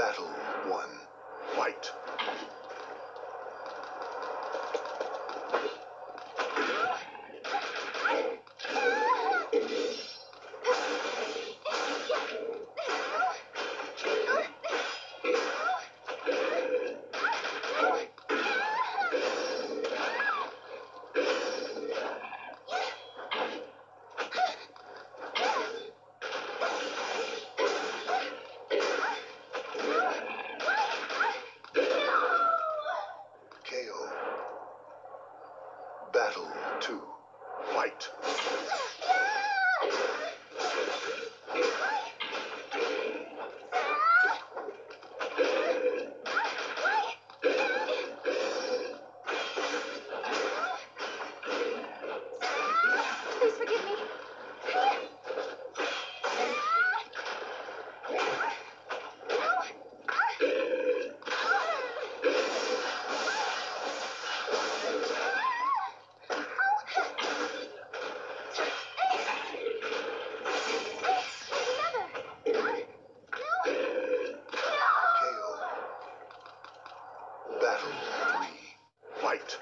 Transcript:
Battle one. White. Battle 2. Fight. battle we fight.